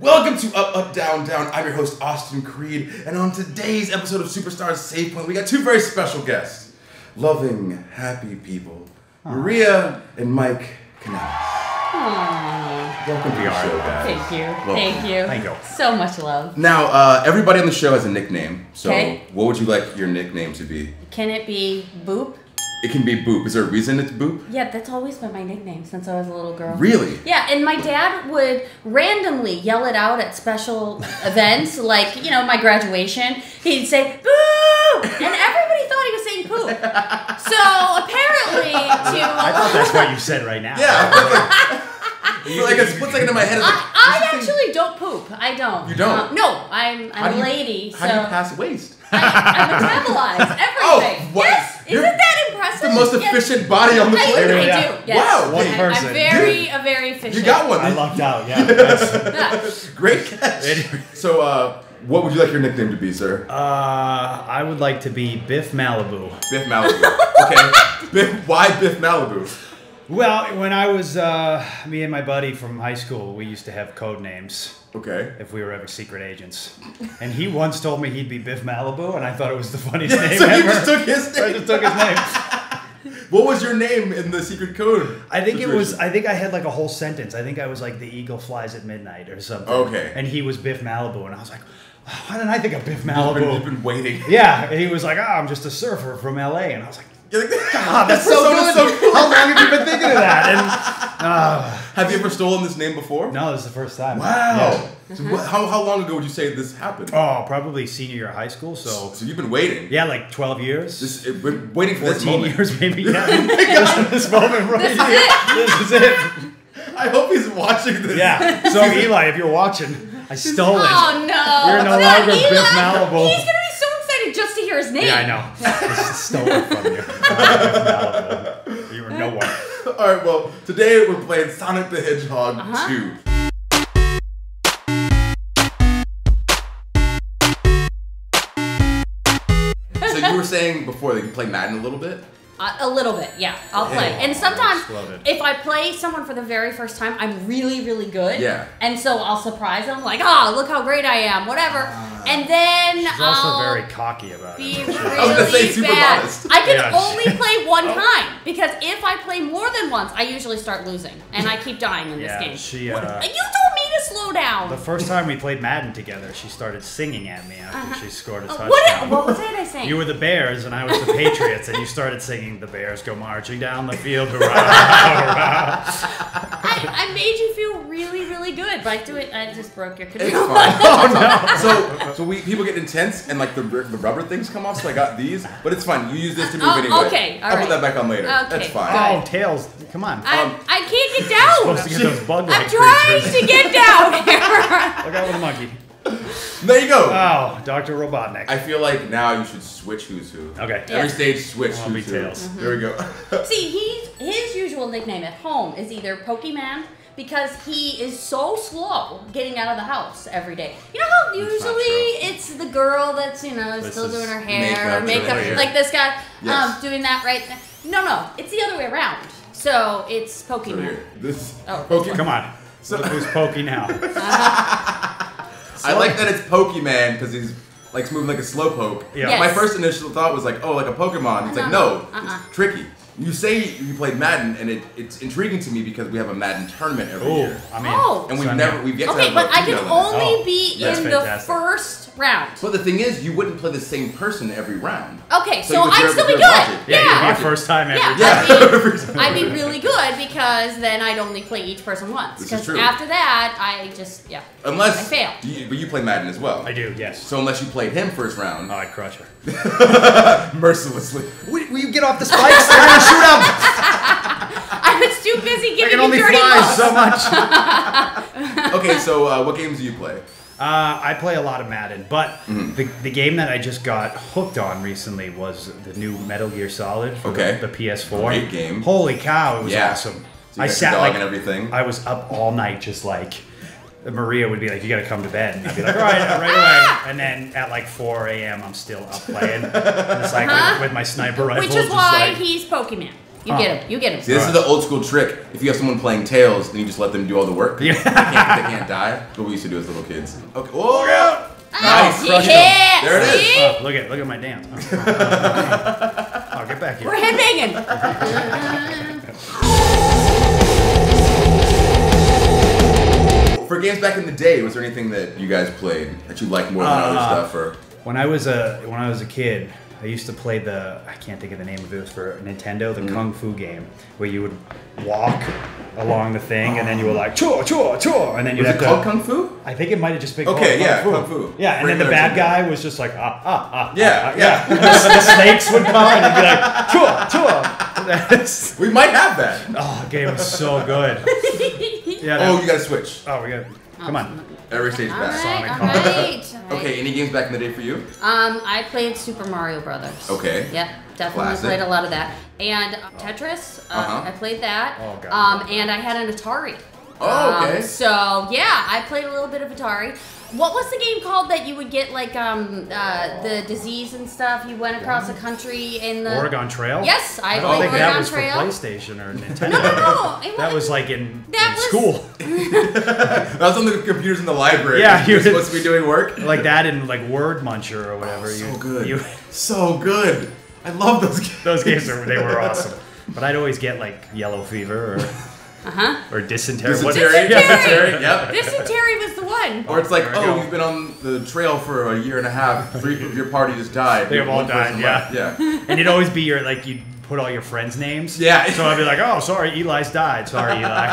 Welcome to Up, Up, Down, Down. I'm your host, Austin Creed, and on today's episode of Superstars Save Point, we got two very special guests. Loving, happy people. Maria and Mike Kanellis. Welcome to the show, guys. Thank you. Welcome. Thank you. Thank you. So much love. Now, uh, everybody on the show has a nickname, so Okay. what would you like your nickname to be? Can it be Boop? It can be Boop. Is there a reason it's Boop? Yeah, that's always been my nickname since I was a little girl. Really? Yeah, and my dad would randomly yell it out at special events, like, you know, my graduation. He'd say, Boo! And everybody thought he was saying poop. So apparently, to. I thought that's what you said right now. Yeah. For like a split second in my head, it's like, I, I this thing- actually don't poop. I don't. You don't? Uh, no, I'm, I'm do a you- lady. How so do you pass waste? I, I metabolize everything. Oh, what? Yes? You're Isn't that impressive? The most Yes. efficient body on the I, I planet. do. Yes. Wow, one I'm- person. I'm very, a very efficient. You got one. I lucked out. Yeah. That's- Yeah. Great catch. So, uh, what would you like your nickname to be, sir? uh, I would like to be Biff Malibu. Biff Malibu. Okay. Biff, why Biff Malibu? Well, when I was uh, me and my buddy from high school, we used to have code names Okay. if we were ever secret agents. And he once told me he'd be Biff Malibu, and I thought it was the funniest name so you ever. just took his I just took his name. What was your name in the secret code? I think it was. I think I had like a whole sentence. I think I was like the eagle flies at midnight or something. Okay. And he was Biff Malibu, and I was like, "Oh, why didn't I think of Biff been, Malibu? you've been waiting. Yeah, and he was like, "Ah, I'm just a surfer from LA," and I was like, You're like, "Ah, that's so good. so cool. How long have you been thinking of that?" And uh, Have you ever stolen this name before? no, this is the first time. Wow. Yeah. So what, how, how long ago would you say this happened? Oh, probably senior year of high school. So So you've been waiting. yeah, like 12 years. This, it, we're waiting for this 14 moment. years maybe. Yeah. this, this moment right This is here. it. This is it. I hope he's watching this. Yeah. So Eli, if you're watching, I stole it. Oh no! You're no longer Eli. Biff Malibu. He's gonna be so excited just to hear his name. Yeah, I know. I stole it from you. You were no one. All right. Well, today we're playing Sonic the Hedgehog Uh-huh. 2. So you were saying before that you play Madden a little bit. Uh, a little bit, yeah. I'll play. Yeah. And sometimes, Exploded. if I play someone for the very first time, I'm really, really good. Yeah. And so I'll surprise them, like, oh, look how great I am, whatever. and then She's I'll also very cocky about be it. really was gonna say super bad. modest. I can Yeah. only play one time because if I play more than once, I usually start losing, and I keep dying in Yeah, this game. she, What- uh, you told me to slow down. The first time we played Madden together, she started singing at me after she scored a Uh, touchdown. what, what was it I saying? You were the Bears and I was the Patriots, and you started singing "The Bears Go Marching Down the Field." Hurrah! hurrah. I, I made you feel really, really good, but I do it. I just broke your It's control. fine. oh no. So so we people get intense and like the the rubber things come off. So I got these, but it's fine. You use this to move Oh, anyway. okay, all I'll right. put that back on later. Okay, That's fine. Oh, tails! Come on. I, Um, I can't get down. supposed to get those bug-like I'm trying to get down here. Look out with a monkey. There you go. Oh, Doctor Robotnik. I feel like now you should switch who's who. okay. Yeah. Every stage switch I'll who's who. Tails. There we go. See, he's his usual nickname at home is either Pokemon because he is so slow getting out of the house every day. You know how not usually it's the girl that's you know This still doing her hair makeup, or makeup, doing like this guy Yes. um, doing that right. No, no, it's the other way around. So it's So Pokemon. here, this Oh. Pokemon. Come on. So- who's pokey now. I like that it's Pokemon because he's like moving like a slow poke. Yeah. Yes. My first initial thought was like, oh, like a Pokemon. It's No, like no. no, Uh-uh. it's tricky. You say you played Madden, and it, it's intriguing to me because we have a Madden tournament every Oh, year, I mean, Oh. and we've Sign never we've yet to Okay, have but a I can female in it. only Oh, be in fantastic. the first round. But the thing is, you wouldn't play the same person every round. Okay, So so, I'd still be good. yeah, Yeah, you'd be first time every Yeah. time. Yeah, I'd be- time. I'd be really good because then I'd only play each person once. This is Because true. after that, I just yeah. Unless I fail. You, but you play Madden as well. I do, yes. So unless you played him first round, Oh, I'd crush her. mercilessly. Will, will you get off the spikes? They're gonna shoot up. I was too busy I giving can you only dirty fly looks. so much. Okay, so uh, what games do you play? Uh, I play a lot of Madden, but Mm-hmm. the, the game that I just got hooked on recently was the new Metal Gear Solid for Okay. the, the PS4. Great game. Holy cow, it was Yeah. awesome. So you I sat dog like and everything. I was up all night just like Maria would be like, "You got to come to bed," and I'd be like, "All right, right away." And then at like 4 a.m., I'm still up playing, It's like with, with my sniper rifle. Which is just why like, he's Pokemon. You get oh. him. You get him. See, this is the old school trick. If you have someone playing Tails, then you just let them do all the work. Yeah. They, can't, they can't die. What we used to do as little kids. Okay. Whoa! out. Oh, nice. Oh, yeah. There it is. See? Oh, look at look at my dance. oh, oh get back here. We're here. headbanging. games back in the day, was there anything that you guys played that you liked more than other Uh, stuff? Or When I was a when I was a kid, I used to play the I can't think of the name of it. It was for Nintendo, the Mm-hmm. kung fu game, where you would walk along the thing, and then you were like chua chua chua, and then you'd was have it to. called Kung Fu? I think it might have just been Okay, called yeah, kung fu. Kung Fu. Yeah, and then the bad guy was just like ah ah ah. Yeah, ah, yeah. And the, the snakes would come and be like chua chua. That's- We might have that. oh, the game was so good. Yeah. Oh, you gotta switch. oh, we got. Come on. Every stage All back. right, Sonic. right. all right. Okay, any games back in the day for you? Um, I played Super Mario Brothers. Okay. Yep, definitely Classic. played a lot of that. And uh, Tetris, uh, Uh-huh. I played that. Oh, God. Um, and I had an Atari. Oh, okay. Um, so yeah, I played a little bit of Atari. What was the game called that you would get like um uh, the disease and stuff? You went across the country in the Oregon Trail. Yes, I I don't played think Oregon that was Trail. for PlayStation or Nintendo. No, no, no. That was- was like in, That in was- school. That was on the computers in the library. Yeah, you're supposed to be doing work. like that in like Word Muncher or whatever. Oh, so you, good. You, So good. I love those games. those games were they were awesome. But I'd always get like yellow fever or Uh-huh. or dysentery. What- Dysentery. Dysentery. Yep. Dysentery was the one. Or it's like, There we oh, go. you've been on the trail for a year and a half. Three of your party just died. They've all One person died, left. Yeah. And it'd always be your like you'd put all your friends' names. Yeah. So I'd be like, oh, sorry, Eli's died. Sorry, Eli.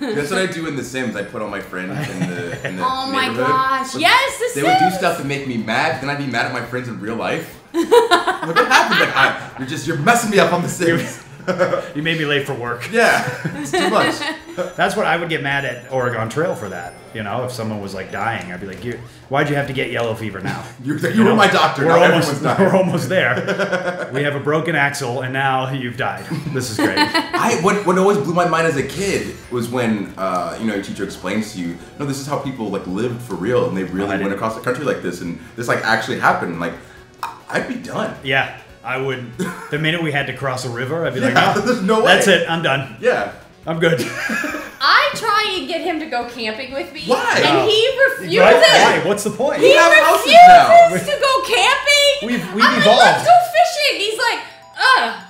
That's what I do in The Sims. I put all my friends in the in the Oh my neighborhood. gosh! But Yes, the They would do Sims. stuff to make me mad. Then I'd be mad at my friends in real life. like, what happened? Like, I, you're just you're messing me up on The Sims. you made me late for work. yeah, it's too much. That's what I would get mad at Oregon Trail for that. You know, if someone was like dying, I'd be like, you, why'd you have to get yellow fever now? You're, you were my doctor. We're now almost, everyone's we're almost there. We have a broken axle, and now you've died. This is great. I what, what always blew my mind as a kid was when uh, you know your teacher explains to you, no, this is how people like lived for real, and they I really went didn't- across the country like this, and this like actually happened. Like, I'd be done. Yeah, I would. The minute we had to cross a river, I'd be like, Yeah, "Oh, there's no That's it. I'm done. Yeah. I'm good. I try and get him to go camping with me. Why? And he refuses. Right? Why? What's the point? He have houses now. refuses to go camping. We've- we've I'm like, evolved. Let's go fishing. He's like, uh,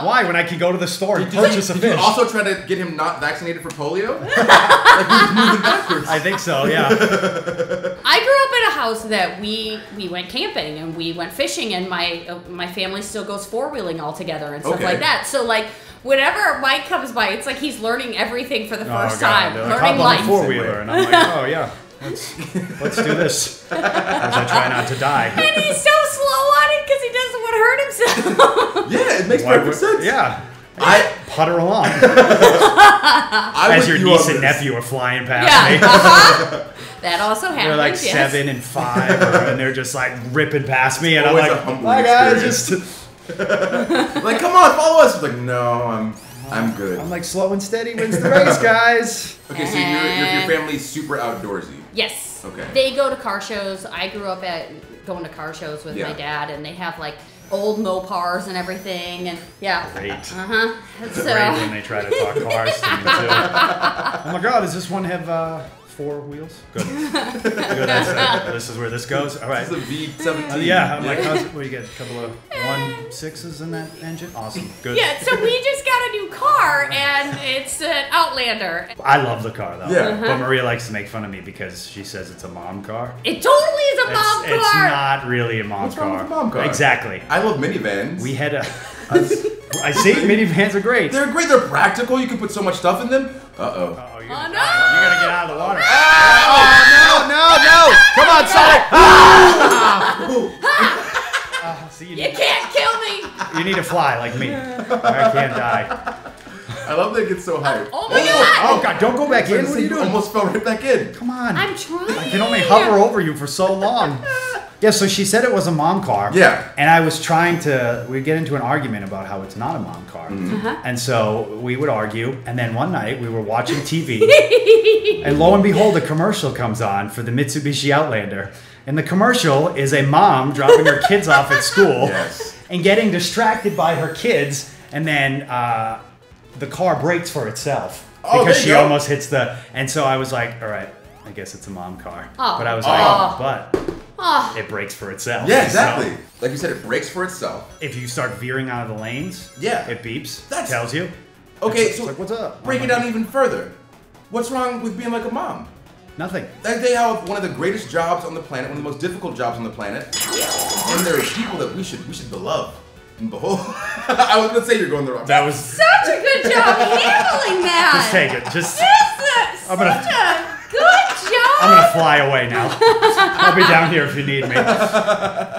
no. Why? When I could go to the store and Did, you- purchase a did fish. you also try to get him not vaccinated for polio? like he was moving backwards. I think so. Yeah. I grew up in a house that we we went camping and we went fishing, and my uh, my family still goes four wheeling all together and stuff Okay. like that. So like. Whenever Mike comes by, it's like he's learning everything for the Oh, first God. time, They're like, learning "Hop on the life. four wheeler, and I'm like, oh yeah, let's let's do this as I try not to die. And he's so slow on it because he doesn't want to hurt himself. yeah, it makes Why perfect would- sense. Yeah. I, Putter along I as with your you niece on and this. nephew are flying past yeah, me. uh-huh. that also happens. They're like yes. seven and five, or- and they're just like ripping past me, and I'm Always a like, humbling "Bye guys." experience. Just Like, come on, follow us. It's like, no, I'm, I'm good. I'm like, slow and steady wins the race, guys. Okay, so your, your, your family's super outdoorsy. Yes. Okay. They go to car shows. I grew up at going to car shows with Yeah. my dad, and they have like old Mopars and everything, and yeah. Great. Uh huh. So. Great when they try to talk cars to me too. Oh my god, does this one have uh, four wheels? Good. Good. That's, this is where this goes. All right. This is a V17. Uh, yeah, I'm like, how's it? What do you get? A couple of one sixes in that engine? Awesome. Good. Yeah, so we just got a new car, and it's an Outlander. I love the car though. Yeah. But Maria likes to make fun of me because she says it's a mom car. It totally is a mom it's car. It's not really a mom What's wrong car. with mom car? Exactly. I love minivans. We had a. I see minivans are great. They're great. They're practical. You can put so much stuff in them. Uh oh. Oh, you're, Oh, no! You're gonna get out of the oh, water. Oh no no no! Come on, Sonic! Ah. See, you, you need, can't kill me. you need to fly like me. I can't die. I love that it gets so oh, hyped. Oh my god! Oh god, don't go back in. What are you You doing? almost fell right back in. Come on. I'm trying. I can only hover over you for so long. Yeah, so she said it was a mom car. Yeah. And I was trying to, we get into an argument about how it's not a mom car. Uh-huh. And so we would argue. And then one night we were watching TV. and lo and behold, a commercial comes on for the Mitsubishi Outlander. And the commercial is a mom dropping her kids off at school Yes. and getting distracted by her kids and then uh, the car brakes for itself Oh, because there she you go. almost hits the. And so I was like, all right, I guess it's a mom car. Oh. But I was like, Oh. but Oh, it breaks for itself. Yeah, So exactly. Like you said, it breaks for itself. if you start veering out of the lanes, Yeah. it beeps. That tells you. Okay, It's so like, what's up? break I'm it oh like, down even further. What's wrong with being like a mom? Nothing. That they have one of the greatest jobs on the planet, one of the most difficult jobs on the planet, and there are people that we should we should beloved and behold. I was gonna say you're going the wrong. That was. such a good job handling that. Just take it. Just. This is I'm gonna- such a good job. I'm gonna fly away now. I'll be down here if you need me.